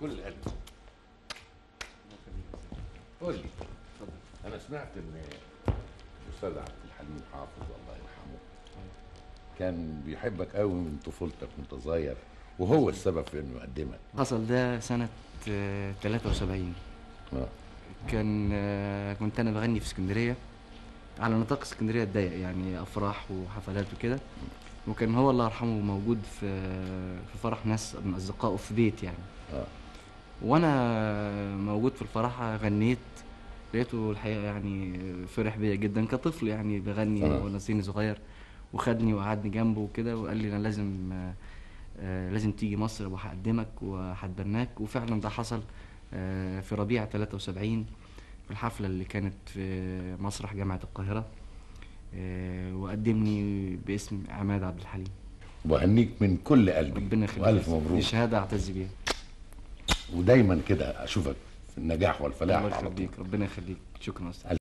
كل قلبي قول لي. أنا سمعت إن الأستاذ عبد الحليم حافظ الله يرحمه كان بيحبك قوي من طفولتك وأنت صغير وهو السبب في إنه يقدمك. حصل ده سنة آه، 73 آه. كان آه، كنت أنا بغني في اسكندرية على نطاق اسكندرية الضيق يعني أفراح وحفلات وكده. وكان هو الله يرحمه موجود في في فرح ناس من أصدقائه في بيت يعني. آه. وأنا موجود في الفرح غنيت لقيته الحقيقة يعني فرح بيا جدا كطفل يعني بغني آه. وأنا سني صغير وخدني وقعدني جنبه وكده وقال لي أنا لازم آه، لازم تيجي مصر وهقدمك وهتبناك. وفعلا ده حصل آه، في ربيع 73 في الحفلة اللي كانت في مسرح جامعة القاهرة آه، وقدمني باسم عماد عبد الحليم. وهنيك من كل قلبي. ربنا يخليك. وألف دي مبروك. شهادة أعتز بيها. ودايما كده أشوفك في النجاح والفلاح الله يخليك ربنا يخليك. شكرا أستاذ.